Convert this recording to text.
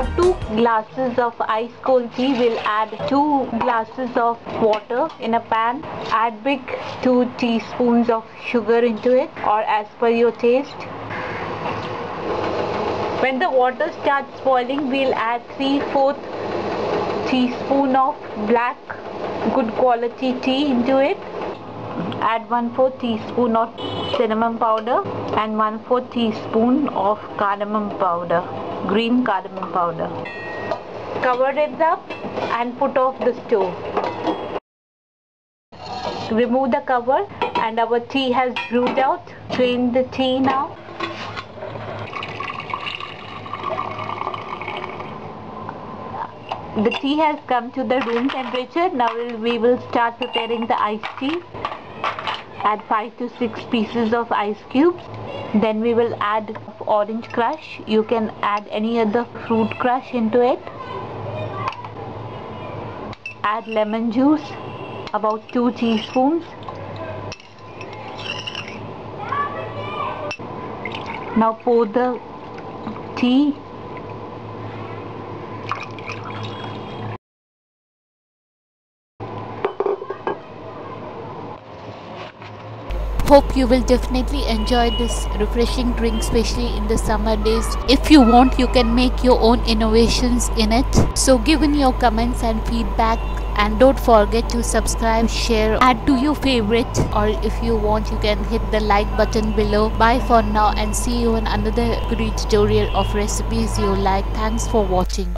glasses of ice cold tea, we'll add 2 glasses of water in a pan. Add big 2 teaspoons of sugar into it or as per your taste. When the water starts boiling, we'll add 3 4 teaspoon of black good quality tea into it add 1 4 teaspoon of cinnamon powder and 1 4 teaspoon of cardamom powder green cardamom powder. Cover it up and put off the stove. Remove the cover and our tea has brewed out. Drain the tea now. The tea has come to the room temperature. Now we will start preparing the iced tea add 5 to 6 pieces of ice cubes. Then we will add orange crush. You can add any other fruit crush into it. Add lemon juice about 2 teaspoons. Now pour the tea Hope you will definitely enjoy this refreshing drink, especially in the summer days. If you want, you can make your own innovations in it. So, give in your comments and feedback. And don't forget to subscribe, share, add to your favorite, or if you want, you can hit the like button below. Bye for now, and see you in another great tutorial of recipes you like. Thanks for watching.